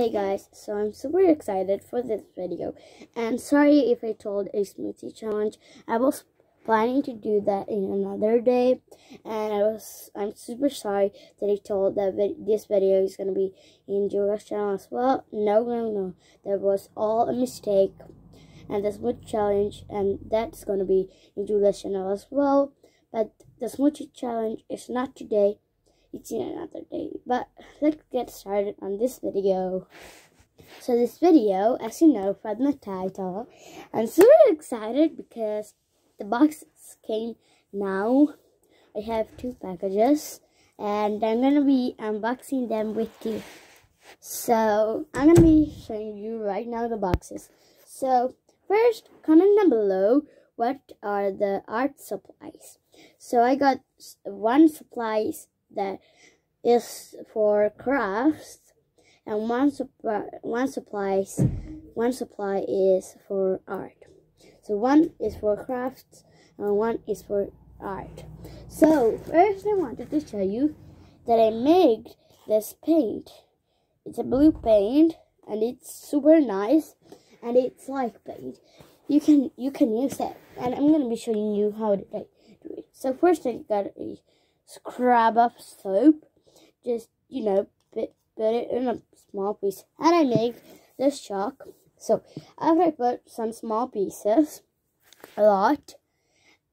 Hey guys, so I'm super excited for this video and sorry if I told a smoothie challenge. I was planning to do that in another day and I was I'm super sorry that I told that this video is going to be in Julia's channel as well. No, no, no. That was all a mistake and the smoothie challenge and that's going to be in Julia's channel as well. But the smoothie challenge is not today it's in another day. But let's get started on this video. So this video, as you know from the title, I'm super excited because the boxes came now. I have two packages and I'm to be unboxing them with you. So I'm to be showing you right now the boxes. So first, comment down below what are the art supplies. So I got one supplies that is for crafts and one supply one supplies one supply is for art. So one is for crafts and one is for art. So first i wanted to show you that i made this paint. It's a blue paint and it's super nice and it's like paint. You can you can use it and i'm going to be showing you how to do it. So first i got a scrub of soap. Just, you know, put, put it in a small piece. And I make this chalk. So, after I put some small pieces, a lot,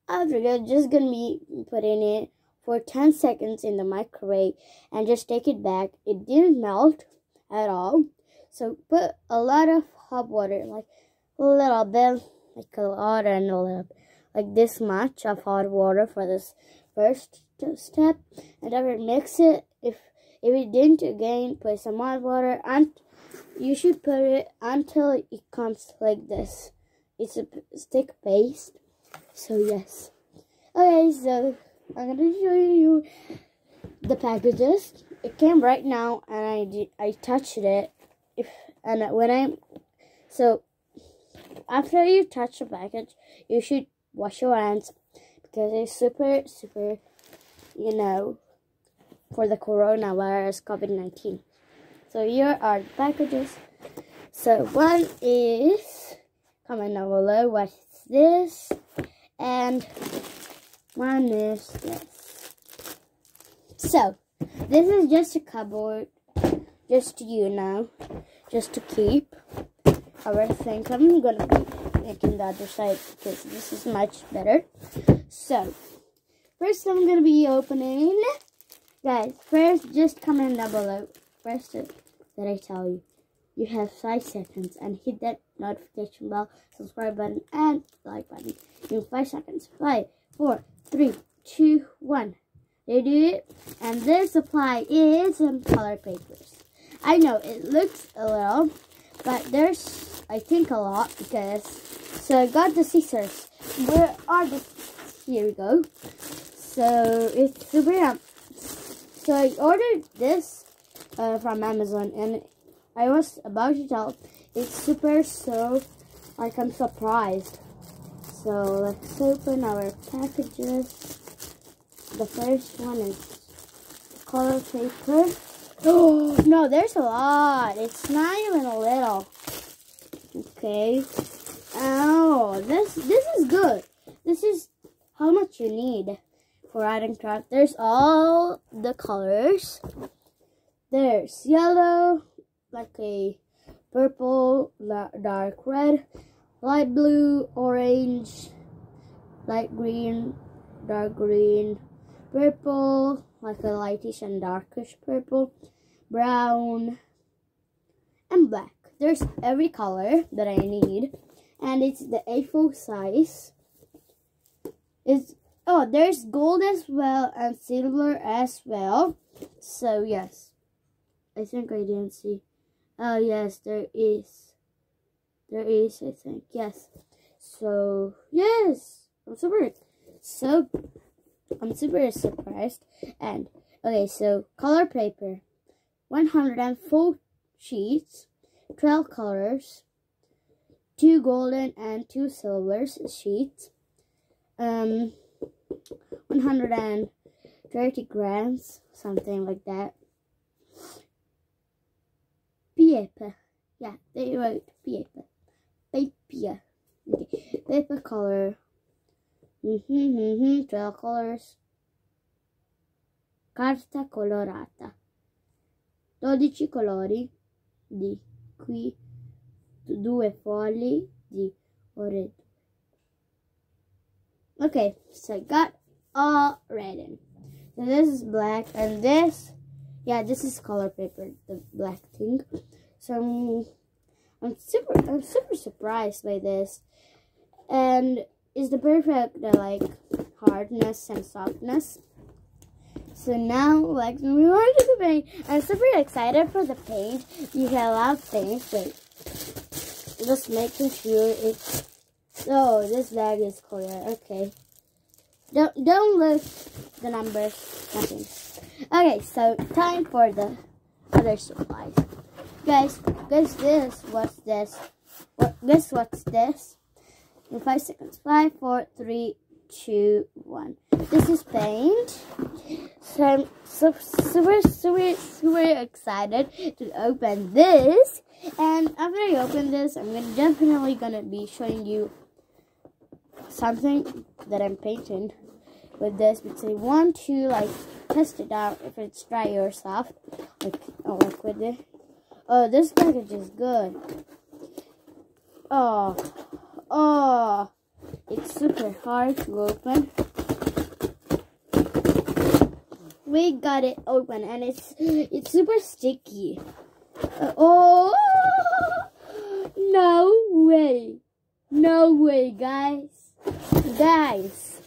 after that, just gonna be putting it for 10 seconds in the microwave and just take it back. It didn't melt at all. So, put a lot of hot water, like a little bit, like a lot and a little, like this much of hot water for this first step and then mix it. If if it didn't again put some more water and you should put it until it comes like this. It's a stick paste. So yes. Okay so i'm gonna show you the packages. It came right now and i did i touched it. If and when i so after you touch the package you should wash your hands because it's super super you know, for the coronavirus COVID-19. So here are the packages. So one is, comment down below, what's this? And one is this. So, this is just a cupboard, just you know, just to keep everything. I'm going to be making the other side because this is much better. So, First, I'm going to be opening. Guys, first, just comment down below. First, uh, that I tell you. You have 5 seconds and hit that notification bell, subscribe button, and like button in 5 seconds. Five, four, three, two, one. They do it. And this supply is some color papers. I know it looks a little, but there's, I think, a lot because. So I got the scissors. Where are the? Here we go. So it's super yum. So I ordered this uh, from Amazon and I was about to tell it's super so like I'm surprised. So let's open our packages. The first one is color paper. Oh no, there's a lot. It's not even a little. Okay. Oh, this this is good. This is how much you need for adding craft. There's all the colors. There's yellow, like a purple, dark red, light blue, orange, light green, dark green, purple, like a lightish and darkish purple, brown, and black. There's every color that I need, and it's the A4 size. It's Oh, there's gold as well and silver as well. So, yes. I think I didn't see. Oh, yes, there is. There is, I think. Yes. So, yes. I'm super, so, I'm super surprised. And, okay, so, color paper. 104 sheets. 12 colors. 2 golden and 2 silver sheets. Um, 130 grams, something like that. paper. Yeah, they wrote paper. Paper. Okay. Paper color. Mm-hmm, mm-hmm. 12 colors. Carta colorata. 12 colori di qui due fogli di oregano. Okay, so I got all written. So this is black and this, yeah, this is color paper, the black thing. So I'm, I'm super, I'm super surprised by this. And is the perfect, uh, like, hardness and softness. So now, like, we want to paint. I'm super excited for the paint. You have a lot of. Wait, just making sure it's. Oh, this bag is clear. Okay. Don't don't look the numbers. Nothing. Okay, so time for the other supplies. Guys, guess this. What's this? What? Guess what's this? In five seconds. Five, four, three, two, one. This is paint. So I'm super, super, super, excited to open this. And after I open this, I'm definitely gonna be showing you something that I'm painting with this because I want to like test it out if it's dry or soft. Like, oh, like with it. Oh, this package is good. Oh, oh, it's super hard to open. We got it open and it's it's super sticky. Uh, oh, no way. No way, guys. Guys.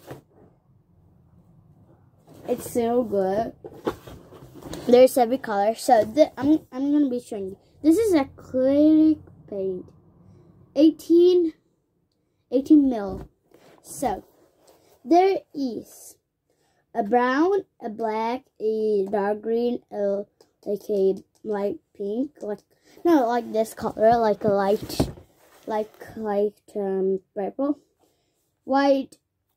It's so good. There's every color. So I'm I'm gonna be showing you. This is acrylic paint. 18 18 mil. So there is a brown, a black, a dark green, a like a light pink, like no, like this color, like a light, like light um purple, white.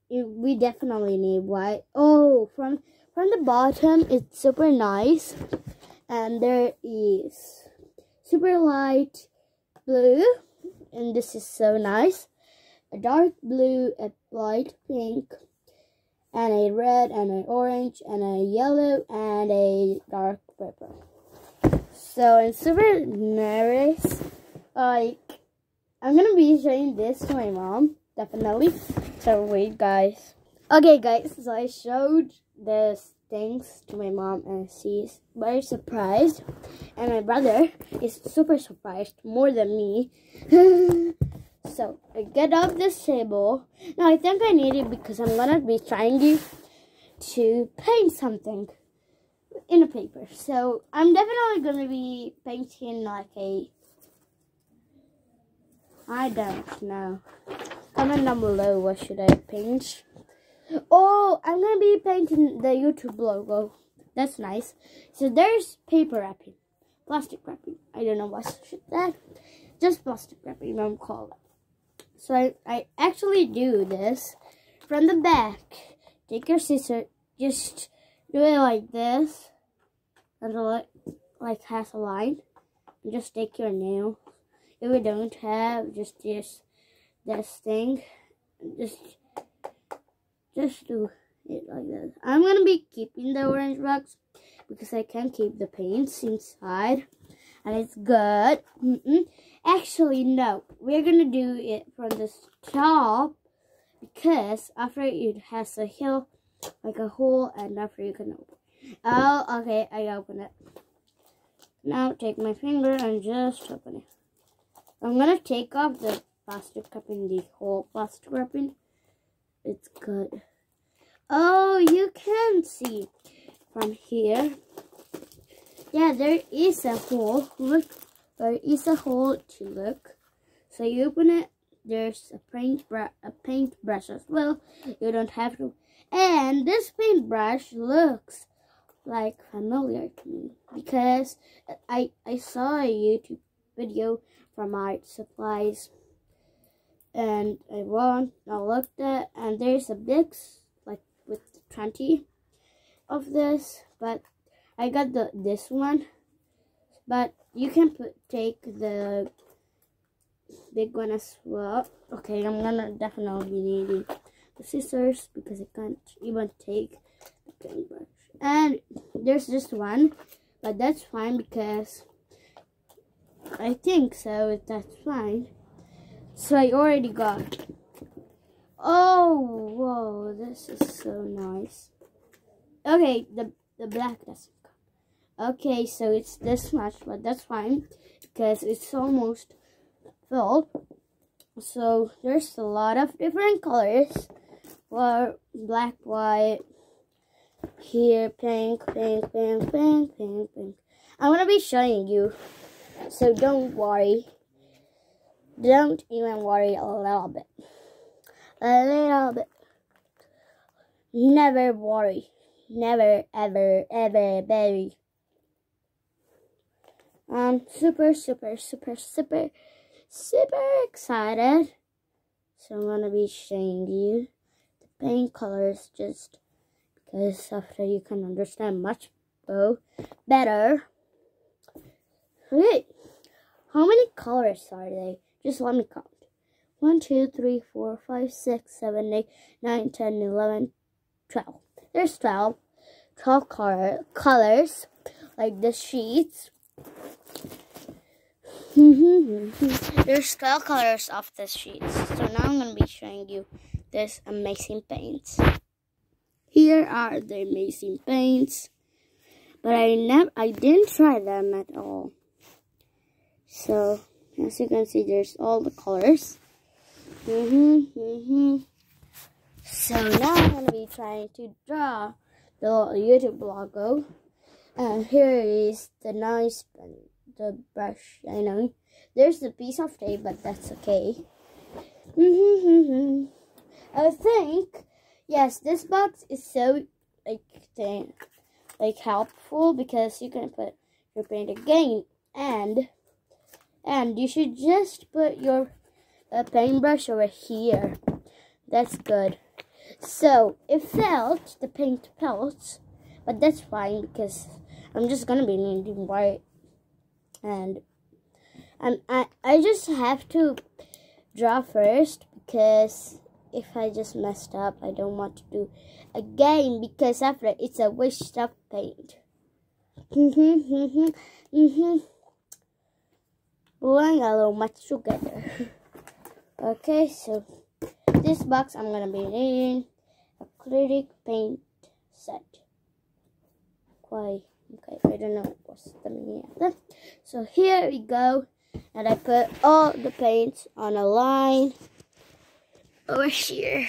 We definitely need white. Oh, from from the bottom, it's super nice, and there is super light blue, and this is so nice. A dark blue, a light pink, and a red and an orange and a yellow and a dark purple. So I'm super nervous. Like I'm gonna be showing this to my mom, definitely. So wait guys. Okay guys, so I showed this things to my mom and she's very surprised. And my brother is super surprised, more than me. So I get off this table. Now I think I need it because I'm gonna be trying to, to paint something in a paper. So I'm definitely gonna be painting like a I don't know. Comment down below what should I paint. Oh, I'm gonna be painting the YouTube logo. That's nice. So there's paper wrapping, plastic wrapping. I don't know what should that. Just plastic wrapping, I'm call it. So I, I actually do this from the back. Take your scissor, just do it like this until it like has a line. And just take your nail. If you don't have, just use this thing. Just, just do it like this. I'm gonna be keeping the orange box because I can keep the paints inside and it's good. Mm -mm. Actually, no. We're going to do it from the top because after it has a hill, like a hole, and after you can open. Oh, okay, I open it. Now take my finger and just open it. I'm going to take off the plastic cupping, the whole plastic wrapping. It's good. Oh, you can see from here yeah, there is a hole. Look, there is a hole to look. So you open it. There's a paint a paintbrush as well. You don't have to. And this paintbrush looks like familiar to me because I I saw a YouTube video from Art Supplies and I went I looked at and there's a big like with 20 of this but I got the this one but you can put take the big one as well. Okay, I'm gonna definitely be needing the scissors because I can't even take the paintbrush. And there's just one, but that's fine because I think so. That's fine. So I already got. Oh, whoa! This is so nice. Okay, the the black doesn't come. Okay, so it's this much, but that's fine because it's almost filled. So there's a lot of different colors for black, white, here, pink, pink, pink, pink, pink, pink. I'm gonna be showing you, so don't worry. Don't even worry a little bit. A little bit. Never worry. Never, ever, ever, very. I'm super, super, super, super, super excited. So I'm gonna be showing you the paint colors just because after you can understand much better. Wait, how many colors are they? Just let me count. 1, 2, 3, 4, 5, 6, 7, 8, 9, 10, 11, 12. There's 12. 12 color, colors, like the sheets. There's 12 colors of the sheets. So now I'm going to be showing you this amazing paints. Here are the amazing paints. But I never, I didn't try them at all. So, as you can see, there's all the colors. Mm -hmm, mm -hmm. So now I'm going to be trying to draw the YouTube logo. And here is the nice, the brush, I know. There's a piece of tape, but that's okay. Mm -hmm, I think yes, this box is so like like helpful because you can put your paint again and and you should just put your uh, paintbrush over here. That's good. So it felt the paint pelts, but that's fine because I'm just gonna be needing white and and I I just have to draw first because if I just messed up, I don't want to do again because after it's a waste of paint. Mm-hmm, mm-hmm, mm-hmm. Blowing a little much together. okay, so this box I'm gonna be needing acrylic paint set. Quite okay, I don't know what's the meaning of that. So here we go. And I put all the paints on a line over here.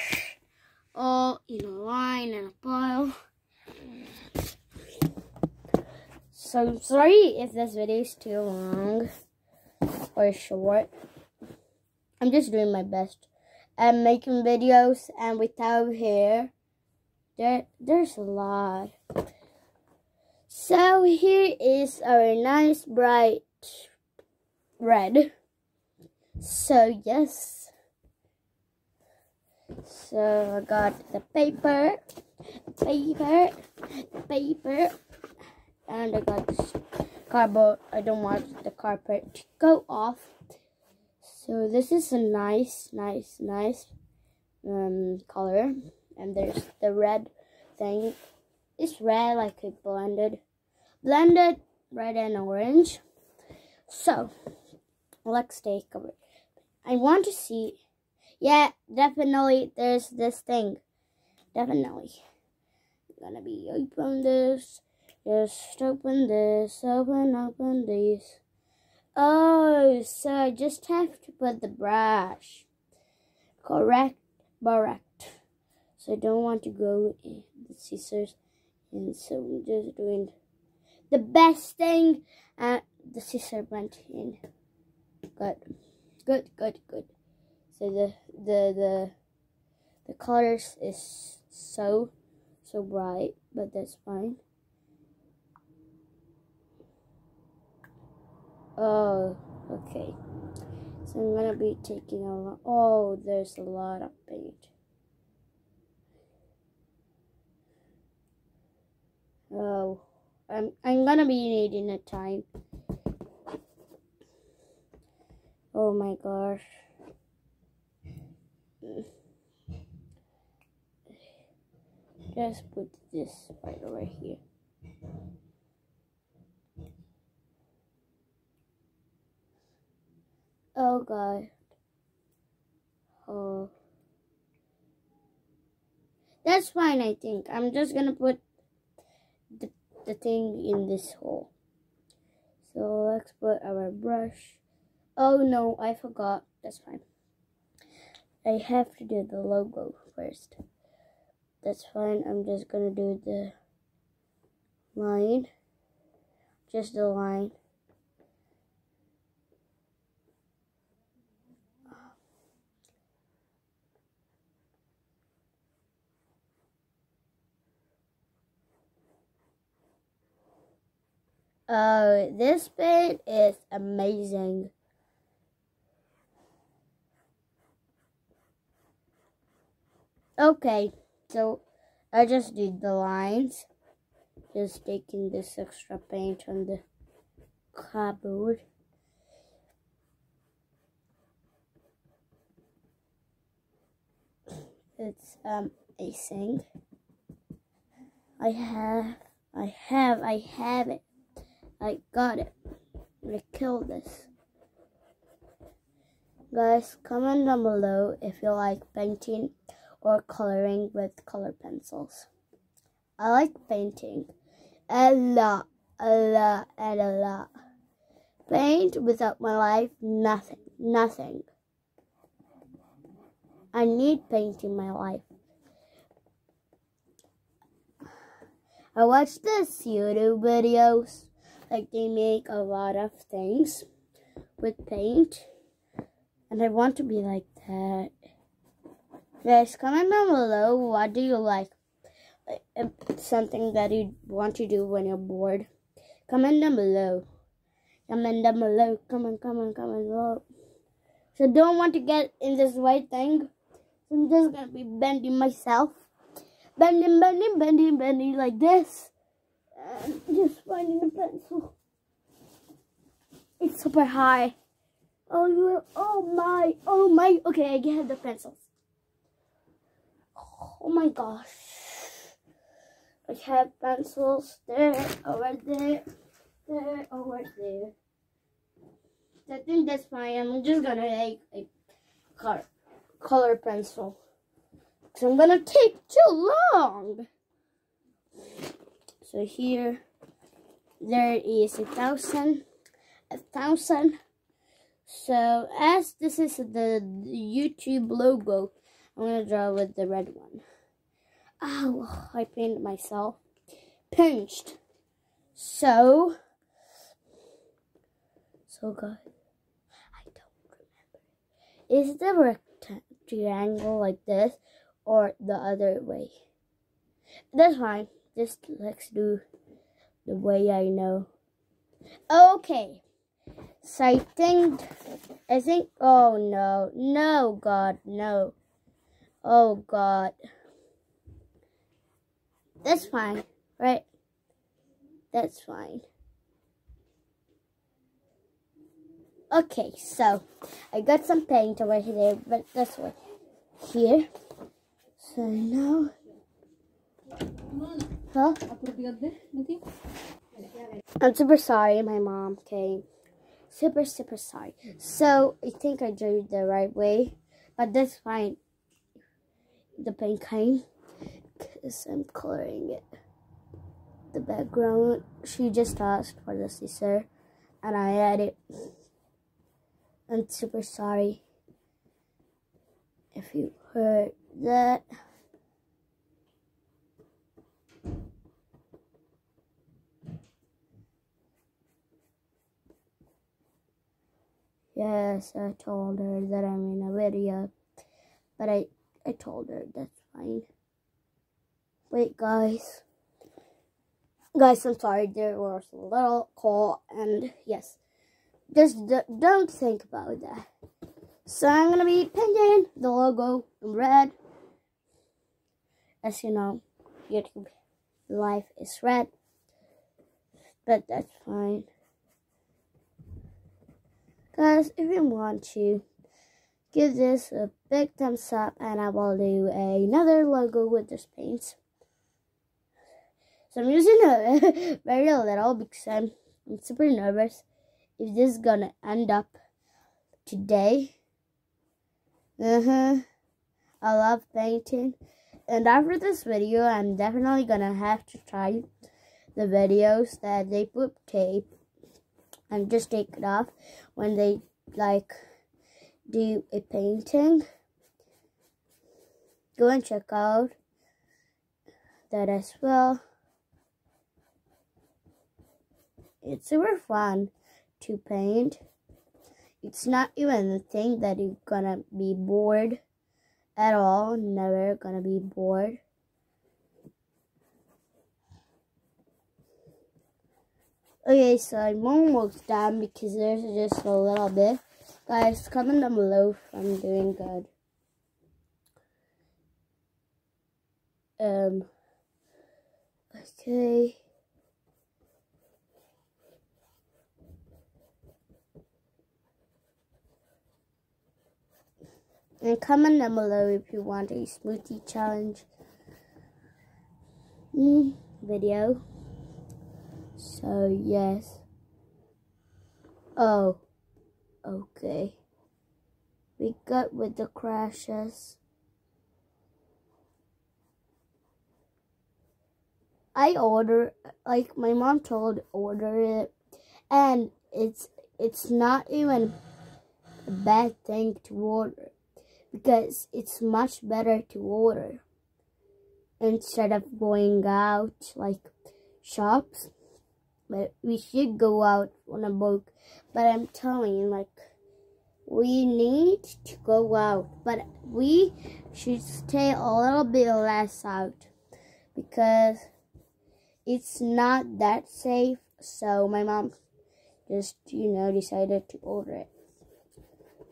All in a line and a pile. So I'm sorry if this video is too long or short. I'm just doing my best. I'm making videos and without hair, there there's a lot. So here is our nice bright red. So yes. So I got the paper, paper, paper, and I got this cardboard. I don't want the carpet to go off. So this is a nice, nice, nice um, color. And there's the red thing. It's red like a blended, blended red and orange. So let's take i want to see yeah, definitely there's this thing. Definitely. I'm gonna be open this. Just open this. Open, open this. Oh, so I just have to put the brush. Correct, correct. So I don't want to go in the scissors. And so I'm just doing the best thing. And the scissor went in. Good, good, good, good. So the the the the colors is so so bright, but that's fine. Oh, okay. So I'm gonna be taking a lot. Oh, there's a lot of paint. Oh, I'm I'm gonna be needing a time Oh my gosh. Just put this right over here. Oh god. Oh. That's fine, I think. I'm just gonna put the, the thing in this hole. So let's put our brush. Oh no, I forgot. That's fine. I have to do the logo first. That's fine. I'm just gonna do the line. Just the line. Oh, this bit is amazing. Okay, so I just did the lines. Just taking this extra paint on the cardboard. It's um a sing. I have, I have, I have it. I got it. I killed this. Guys, comment down below if you like painting or coloring with color pencils. I like painting a lot, a lot, and a lot. Paint without my life, nothing, nothing. I need painting my life. I watch this YouTube videos like they make a lot of things with paint and I want to be like that. Guys, comment down below what do you like? Uh, something that you want to do when you're bored. Comment down below. Comment down below. Comment, comment, comment below. So don't want to get in this white thing. I'm just gonna be bending myself. Bending, bending, bending, bending like this and just finding a pencil. It's super high. Oh, oh my, oh my. Okay, I get the pencils. Oh my gosh. I have pencils there, over there, there, over there. I think that's fine. I'm just gonna make a color, color pencil. Because I'm gonna take too long. So here, there is a thousand, a thousand. So as this is the YouTube logo, I'm gonna draw with the red one. Ow, I painted myself. Pinched. So, so good. I don't remember. Is the rectangle like this or the other way? That's fine. Just let's do the way I know. Okay. So I think, I think, oh no, no, God, no. Oh God. That's fine, right? That's fine. Okay, so I got some paint over here, but this one here. So now I'm super sorry, my mom came. Super, super sorry. So, I think I drew it the right way. But that's fine. The paint came. Because I'm coloring it. The background, she just asked for the scissor. And I added. I'm super sorry. If you heard that. Yes, I told her that I'm in a video. But I, I told her that's fine. Wait, guys. Guys, I'm sorry. There was a little call. And yes, just don't think about that. So I'm going to be painting the logo in red. As you know, YouTube life is red. But that's fine. Guys, if you want to, give this a big thumbs up and I will do another logo with this paint. So I'm using a very little because I'm, I'm super nervous if this is gonna end up today. Uh-huh. I love painting. And after this video, I'm definitely gonna have to try the videos that they put tape and just take it off when they like do a painting. Go and check out that as well. It's super fun to paint. It's not even a thing that you're gonna be bored at all. Never gonna be bored. Okay, so I'm almost done because there's just a little bit. Guys, comment down below if I'm doing good. Um, okay. And comment down below if you want a smoothie challenge mm, video. So, yes. Oh, okay. We got with the crashes. I order, like my mom told, order it. And it's, it's not even a bad thing to order because it's much better to order instead of going out like shops but we should go out on a boat. But i'm telling you like we need to go out. But we should stay a little bit less out because it's not that safe. So my mom just you know decided to order it.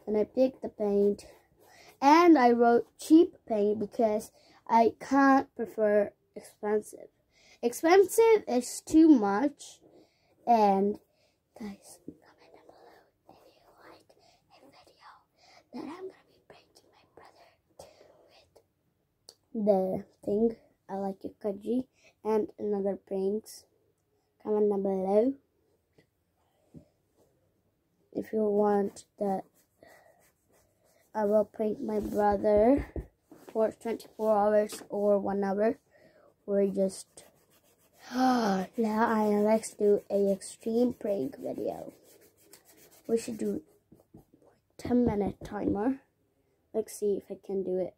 And i picked the paint. And I wrote cheap paint because I can't prefer expensive. Expensive is too much. And guys, comment down below if you like a video that I'm to be pranking my brother with the thing. I like your Kaji and another pranks. Comment down below if you want that I will prank my brother for 24 hours or one hour or just now I let's do a extreme prank video. We should do 10 minute timer. Let's see if I can do it.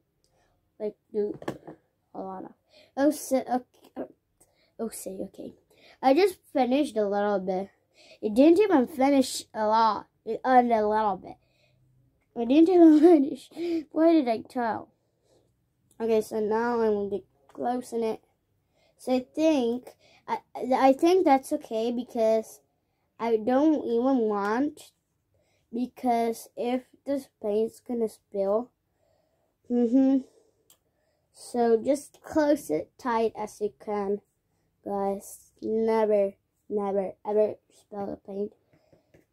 Like do lot of oh say okay oh, oh say okay. I just finished a little bit. It didn't even finish a lot. It ended a little bit. I didn't even finish. Why did I tell? Okay, so now I'm going to closing it. So I think, I, I think that's okay because I don't even want, because if this paint's to spill, mm-hmm, so just close it tight as you can, guys. Never, never, ever spill the paint.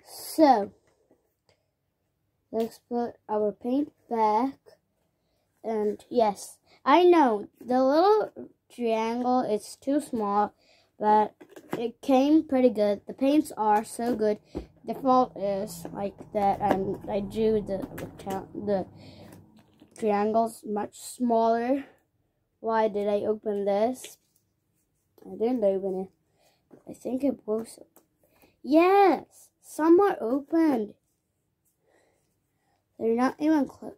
So, Let's put our paint back. And yes, I know the little triangle is too small, but it came pretty good. The paints are so good. The fault is like that I'm, I drew the, the triangles much smaller. Why did I open this? I didn't open it. I think it was. Yes, some are opened. They're not even close.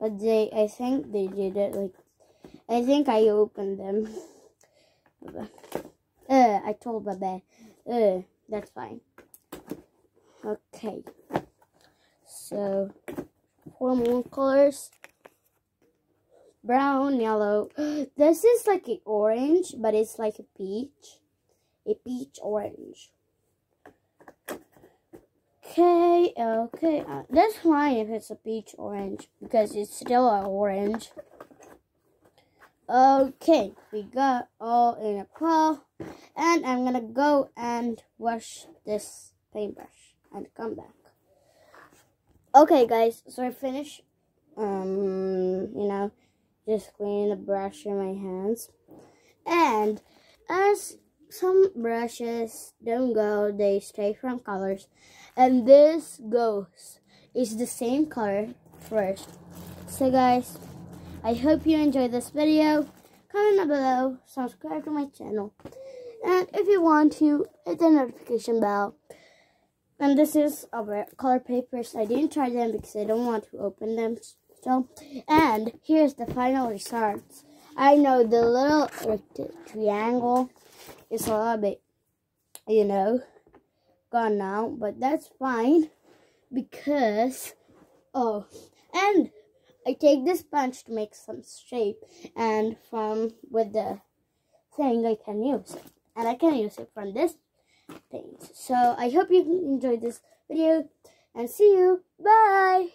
But they, I think they did it like, I think I opened them. uh, I told Baba. Uh, that's fine. Okay. So, four more colors. Brown, yellow. This is like an orange, but it's like a peach. A peach orange. Okay, okay. Uh, that's fine if it's a peach orange because it's still an orange. Okay, we got all in a pile. And I'm gonna go and wash this paintbrush and come back. Okay, guys, so I finished, um, you know, just cleaning the brush in my hands. And as some brushes don't go, they stay from colors. And this goes. It's the same color first. So guys, I hope you enjoyed this video. Comment down below, subscribe to my channel. And if you want to, hit the notification bell. And this is our color papers. I didn't try them because I don't want to open them still. And here's the final results. I know the little triangle is a little bit, you know, gone now. But that's fine because, oh, and I take this punch to make some shape. And from, with the thing, I can use it. And I can use it from this things. So I hope you enjoyed this video and see you. Bye.